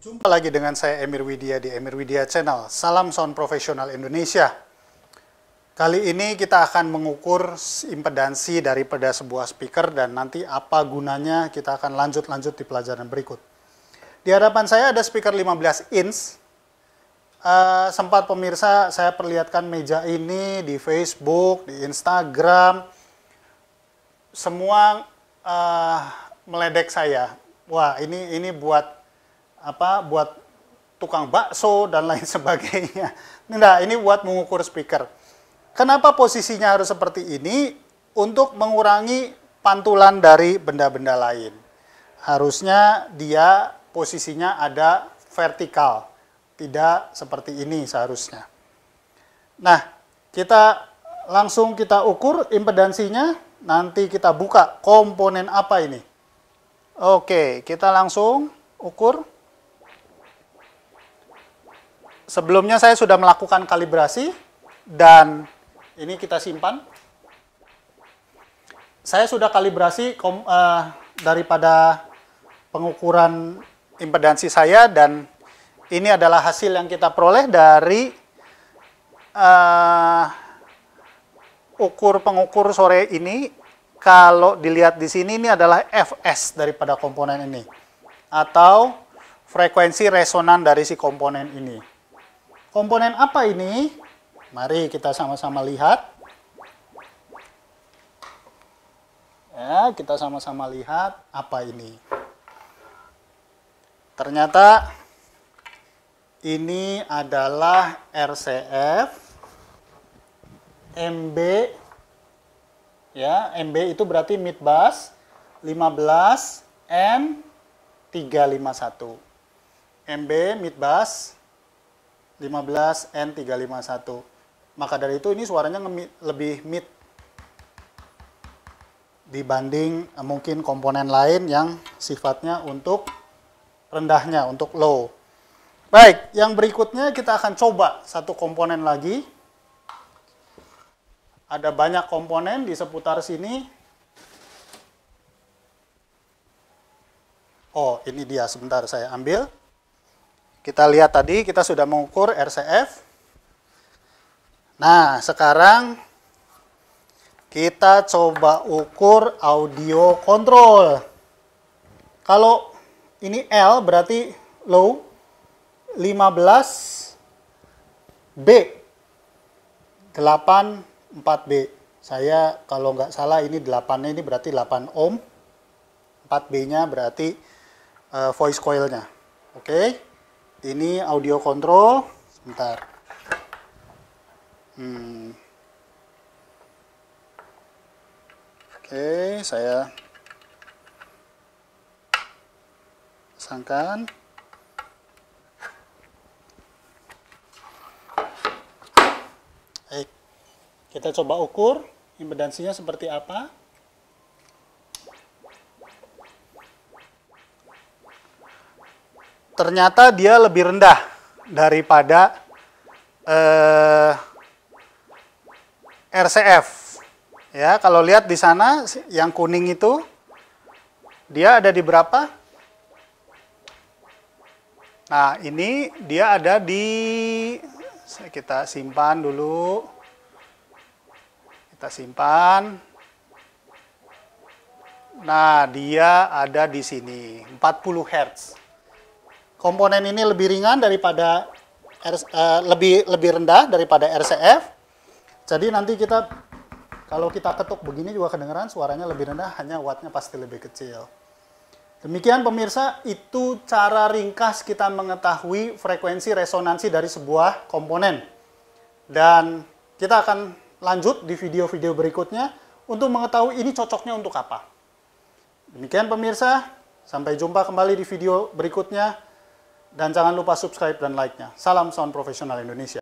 Jumpa lagi dengan saya Emir Widya di Emir Widya Channel. Salam sound profesional Indonesia. Kali ini kita akan mengukur impedansi daripada sebuah speaker dan nanti apa gunanya kita akan lanjut-lanjut di pelajaran berikut. Di hadapan saya ada speaker 15 inch. Uh, sempat pemirsa saya perlihatkan meja ini di Facebook, di Instagram. Semua uh, meledek saya. Wah, ini ini buat apa? Buat tukang bakso dan lain sebagainya. Nah, ini buat mengukur speaker. Kenapa posisinya harus seperti ini? Untuk mengurangi pantulan dari benda-benda lain. Harusnya dia posisinya ada vertikal, tidak seperti ini seharusnya. Nah, kita langsung kita ukur impedansinya, nanti kita buka komponen apa ini. Oke, kita langsung ukur. Sebelumnya saya sudah melakukan kalibrasi dan ini kita simpan. Saya sudah kalibrasi kom, uh, daripada pengukuran impedansi saya dan ini adalah hasil yang kita peroleh dari uh, ukur pengukur sore ini. Kalau dilihat di sini ini adalah Fs daripada komponen ini atau frekuensi resonan dari si komponen ini. Komponen apa ini? Mari kita sama-sama lihat. Ya, kita sama-sama lihat apa ini. Ternyata ini adalah RCF MB ya, MB itu berarti mid bass 15 N 351. MB mid bass 15 N 351. Maka dari itu ini suaranya lebih mid dibanding eh, mungkin komponen lain yang sifatnya untuk rendahnya, untuk low. Baik, yang berikutnya kita akan coba satu komponen lagi. Ada banyak komponen di seputar sini. Oh, ini dia. Sebentar saya ambil. Kita lihat tadi, kita sudah mengukur RCF. Nah, sekarang kita coba ukur audio control. Kalau ini L berarti low 15 B 8 4B. Saya kalau nggak salah ini 8-nya ini berarti 8 ohm. 4B-nya berarti uh, voice coil-nya. Oke. Okay. Ini audio control. Sebentar. Hmm. Oke, saya pasangkan. Baik, kita coba ukur impedansinya seperti apa. Ternyata dia lebih rendah daripada eh, RCF. Ya, kalau lihat di sana yang kuning itu dia ada di berapa? Nah, ini dia ada di kita simpan dulu. Kita simpan. Nah, dia ada di sini, 40 Hz. Komponen ini lebih ringan daripada uh, lebih lebih rendah daripada RCF jadi nanti kita kalau kita ketuk begini juga kedengeran suaranya lebih rendah, hanya wattnya pasti lebih kecil. Demikian pemirsa, itu cara ringkas kita mengetahui frekuensi resonansi dari sebuah komponen. Dan kita akan lanjut di video-video berikutnya untuk mengetahui ini cocoknya untuk apa. Demikian pemirsa, sampai jumpa kembali di video berikutnya. Dan jangan lupa subscribe dan like-nya. Salam sound profesional Indonesia.